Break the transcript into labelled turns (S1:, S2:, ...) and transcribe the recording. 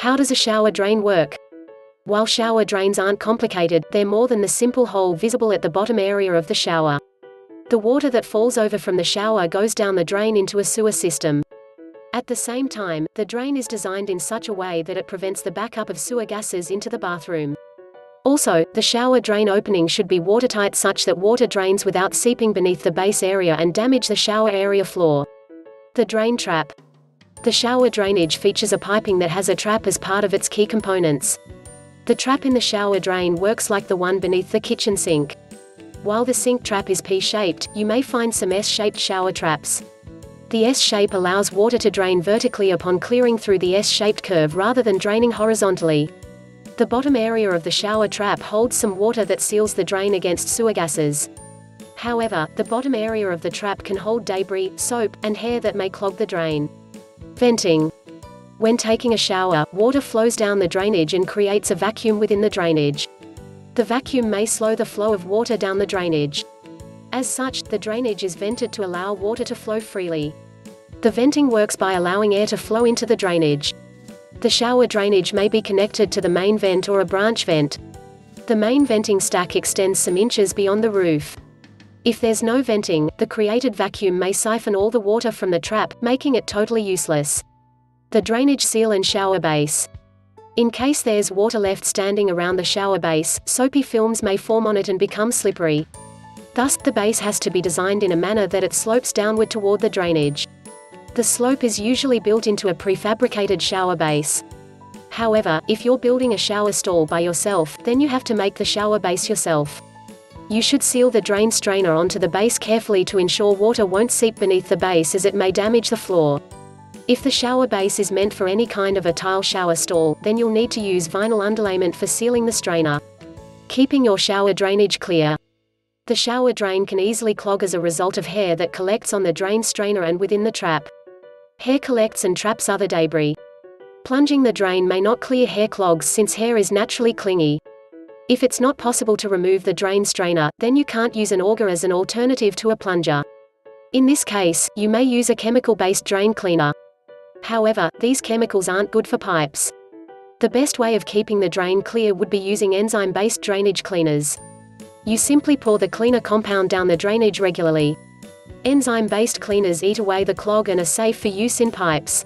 S1: How does a shower drain work? While shower drains aren't complicated, they're more than the simple hole visible at the bottom area of the shower. The water that falls over from the shower goes down the drain into a sewer system. At the same time, the drain is designed in such a way that it prevents the backup of sewer gases into the bathroom. Also, the shower drain opening should be watertight such that water drains without seeping beneath the base area and damage the shower area floor. The drain trap. The shower drainage features a piping that has a trap as part of its key components. The trap in the shower drain works like the one beneath the kitchen sink. While the sink trap is P-shaped, you may find some S-shaped shower traps. The S-shape allows water to drain vertically upon clearing through the S-shaped curve rather than draining horizontally. The bottom area of the shower trap holds some water that seals the drain against sewer gases. However, the bottom area of the trap can hold debris, soap, and hair that may clog the drain. Venting. When taking a shower, water flows down the drainage and creates a vacuum within the drainage. The vacuum may slow the flow of water down the drainage. As such, the drainage is vented to allow water to flow freely. The venting works by allowing air to flow into the drainage. The shower drainage may be connected to the main vent or a branch vent. The main venting stack extends some inches beyond the roof. If there's no venting, the created vacuum may siphon all the water from the trap, making it totally useless. The drainage seal and shower base. In case there's water left standing around the shower base, soapy films may form on it and become slippery. Thus, the base has to be designed in a manner that it slopes downward toward the drainage. The slope is usually built into a prefabricated shower base. However, if you're building a shower stall by yourself, then you have to make the shower base yourself. You should seal the drain strainer onto the base carefully to ensure water won't seep beneath the base as it may damage the floor. If the shower base is meant for any kind of a tile shower stall, then you'll need to use vinyl underlayment for sealing the strainer. Keeping your shower drainage clear. The shower drain can easily clog as a result of hair that collects on the drain strainer and within the trap. Hair collects and traps other debris. Plunging the drain may not clear hair clogs since hair is naturally clingy. If it's not possible to remove the drain strainer, then you can't use an auger as an alternative to a plunger. In this case, you may use a chemical-based drain cleaner. However, these chemicals aren't good for pipes. The best way of keeping the drain clear would be using enzyme-based drainage cleaners. You simply pour the cleaner compound down the drainage regularly. Enzyme-based cleaners eat away the clog and are safe for use in pipes.